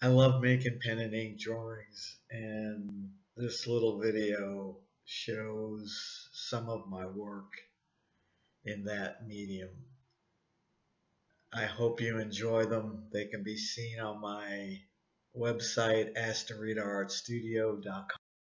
I love making pen and ink drawings, and this little video shows some of my work in that medium. I hope you enjoy them. They can be seen on my website, AstaritaArtStudio.com.